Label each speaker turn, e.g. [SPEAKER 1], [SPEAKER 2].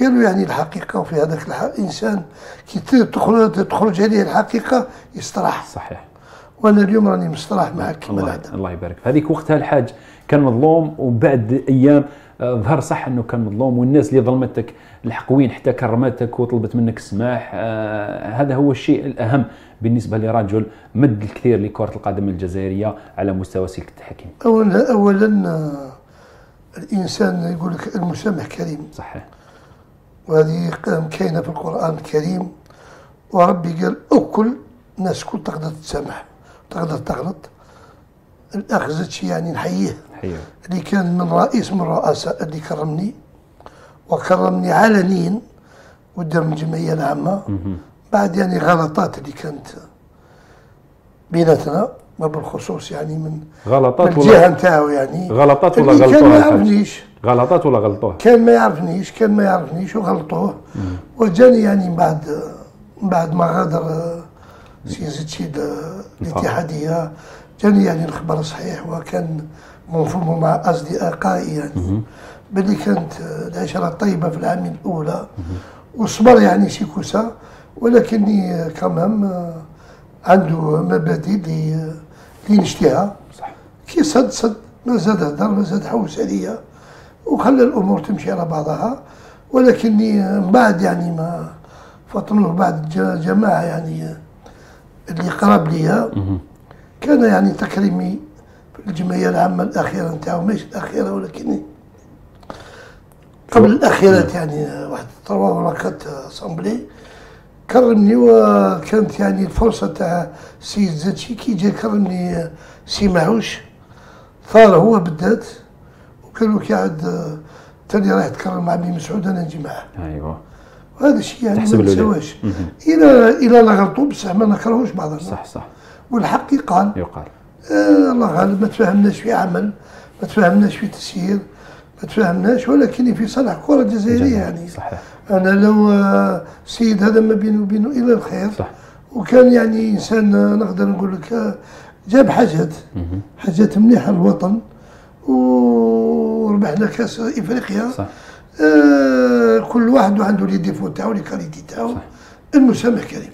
[SPEAKER 1] قالوا يعني الحقيقة وفي هذاك الانسان كي تخرج تخرج عليه الحقيقة يستراح
[SPEAKER 2] صحيح
[SPEAKER 1] وأنا اليوم راني مستراح معك
[SPEAKER 2] الله, الله يبارك في هذيك وقتها الحاج كان مظلوم وبعد أيام آه، ظهر صح أنه كان مظلوم والناس اللي ظلمتك الحقوين حتى كرمتك وطلبت منك السماح آه هذا هو الشيء الأهم بالنسبة لرجل مد الكثير لكرة القدم الجزائرية على مستوى سلك التحكيم.
[SPEAKER 1] اولا اولا آه، الإنسان يقول لك المسامح كريم.
[SPEAKER 2] صحيح.
[SPEAKER 1] وهذه كاينة في القرآن الكريم. وربي قال أكل الناس كل تقدر تسامح تقدر تغلط. الأخ شي يعني نحييه اللي كان من رئيس من الرؤساء اللي كرمني. وكرمني علنيا قدام الجمعية العامة. بعد يعني غلطات اللي كانت بيناتنا وبالخصوص يعني من
[SPEAKER 2] غلطات
[SPEAKER 1] من الجهة نتاعو يعني.
[SPEAKER 2] غلطات ولا غلطوه
[SPEAKER 1] كان ما يعرفنيش
[SPEAKER 2] غلطات ولا غلطوه؟
[SPEAKER 1] كان ما يعرفنيش كان ما يعرفنيش وغلطوه. وجاني يعني من بعد من بعد ما غادر سي زيد الاتحادية جاني يعني الخبر صحيح وكان منفهم مع أصدقائي يعني. باللي كانت العشرة طيبه في العام الأولى. وصبر يعني شي كوسة ولكني كمان عنده مبادئ اللي نشتيها صح. كي صد صد ما زاد هدر ما زاد حوس عليا. وخلى الأمور تمشي على بعضها. ولكني بعد يعني ما فطنوه بعد جماعة يعني اللي قرب ليا. كان يعني تكريمي في الجمعية العامة الأخيرة نتاعو ماشي الأخيرة ولكن قبل الاخيرات يعني واحد trois ou quatre assemblées. كرمني وكانت يعني الفرصة تاع السيد زطشي كي جا كرمني سي معوش ثار هو بالذات. وكانوا كي عاد تاني راح يتكرم مع بن مسعود أنا نجي معاه.
[SPEAKER 2] أيوه.
[SPEAKER 1] وهذا الشيء يعني ما نسواش إلى إلى لا غلطوا بصح ما نكرهوش بعضنا.
[SPEAKER 2] صح صح.
[SPEAKER 1] والحق يقال.
[SPEAKER 2] يقال.
[SPEAKER 1] آه الله غالب ما تفهمناش في عمل ما تفهمناش في تسيير ما تفهمناش ولكن في صالح الكرة الجزائرية يعني.
[SPEAKER 2] صحيح.
[SPEAKER 1] أنا لو السيد هذا ما بينه وبينه الا الخير.
[SPEAKER 2] صح.
[SPEAKER 1] وكان يعني إنسان نقدر نقول لك جاب حاجات. حاجات مليحة للوطن. وربحنا كاس إفريقيا
[SPEAKER 2] صح.
[SPEAKER 1] آه كل واحد عنده les défauts تاعو les qualités تاعو المسامح كريم